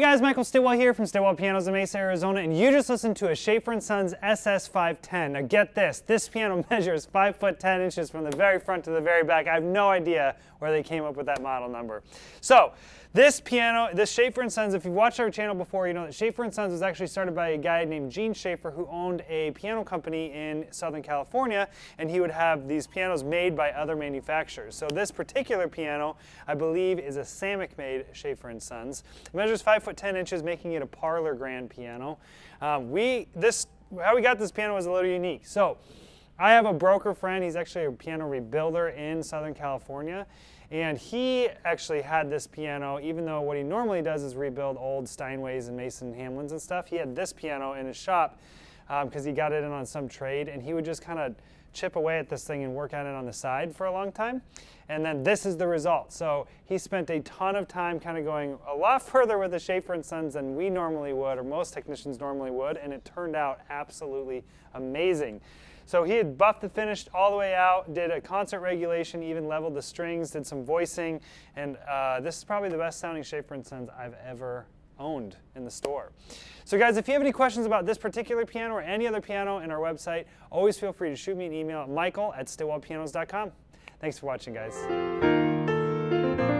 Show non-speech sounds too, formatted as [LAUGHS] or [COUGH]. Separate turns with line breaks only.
Hey guys, Michael Stilwell here from Stilwell Pianos in Mesa, Arizona, and you just listened to a Schafer & Sons SS510. Now get this, this piano [LAUGHS] measures 5 foot 10 inches from the very front to the very back. I have no idea where they came up with that model number. So, this piano, this Schafer & Sons, if you've watched our channel before, you know that Schafer & Sons was actually started by a guy named Gene Schafer who owned a piano company in Southern California, and he would have these pianos made by other manufacturers. So this particular piano, I believe, is a Samick-made Schafer & Sons. It measures 5 foot 10 inches, making it a parlor grand piano. Um, we, this, how we got this piano was a little unique. So, I have a broker friend, he's actually a piano rebuilder in Southern California, and he actually had this piano, even though what he normally does is rebuild old Steinways and Mason Hamlins and stuff. He had this piano in his shop because um, he got it in on some trade, and he would just kind of chip away at this thing and work on it on the side for a long time. And then this is the result. So he spent a ton of time kind of going a lot [LAUGHS] further with the Schafer & Sons than we normally would, or most technicians normally would, and it turned out absolutely amazing. So he had buffed the finish all the way out, did a concert regulation, even leveled the strings, did some voicing, and uh, this is probably the best sounding Schafer & Sons I've ever owned in the store. So guys, if you have any questions about this particular piano or any other piano in our website, always feel free to shoot me an email at michael at stilwellpianos.com. Thanks for watching, guys.